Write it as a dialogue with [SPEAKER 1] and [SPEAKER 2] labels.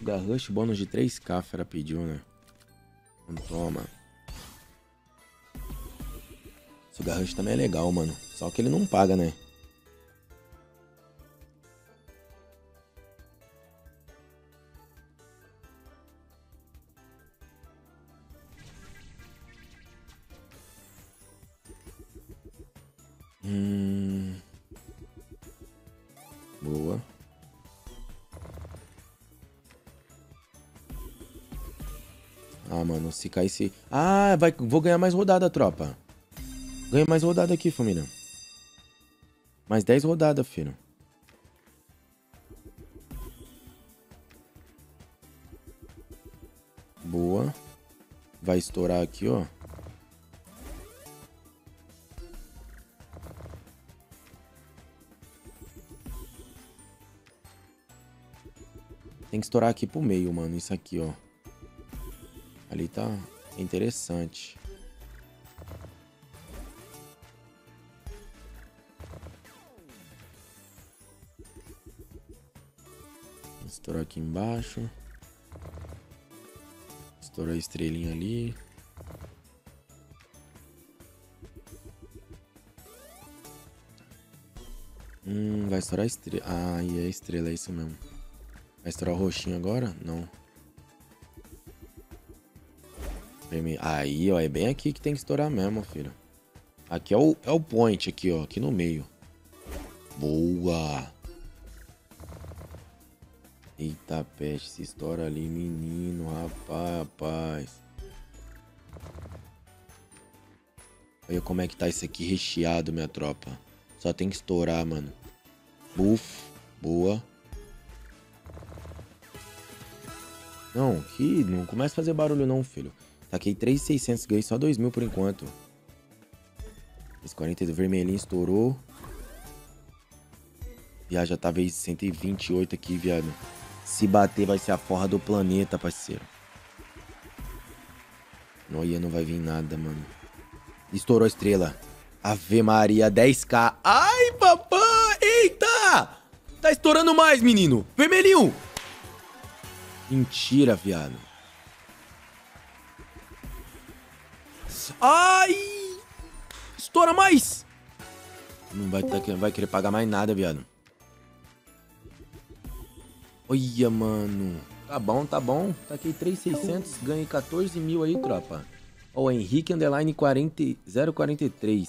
[SPEAKER 1] Garrush, bônus de 3k, fera pediu, né? Então toma. Esse Garrush também é legal, mano. Só que ele não paga, né? Hum... Boa. Ah, mano, se cair esse... Ah, vai... vou ganhar mais rodada, tropa. Ganha mais rodada aqui, família. Mais 10 rodadas, filho. Boa. Vai estourar aqui, ó. Tem que estourar aqui pro meio, mano. Isso aqui, ó. Ali tá interessante. Estourar aqui embaixo. Estourar a estrelinha ali. Hum, vai estourar a estrela. Ah, e a estrela, é isso mesmo. Vai estourar o roxinho agora? Não. Aí, ó, é bem aqui que tem que estourar mesmo, filho. Aqui é o, é o point, aqui, ó, aqui no meio. Boa! Eita, peste, se estoura ali, menino, rapaz, rapaz. Olha como é que tá isso aqui recheado, minha tropa. Só tem que estourar, mano. Buff, boa. Não, que não começa a fazer barulho não, filho. Taquei 3,600, ganhei só 2 mil por enquanto. Esse 40 do vermelhinho estourou. Viado, já tava aí 128 aqui, viado. Se bater vai ser a forra do planeta, parceiro. Noia, não vai vir nada, mano. Estourou a estrela. Ave Maria, 10k. Ai, papai! Eita! Tá estourando mais, menino. Vermelhinho. Mentira, viado. Ai! Estoura mais! Não vai, tá, vai querer pagar mais nada, viado. Olha, mano. Tá bom, tá bom. Tá aqui 3,600. Ganhei 14 mil aí, tropa. Ó, o Henrique Underline 40, 043.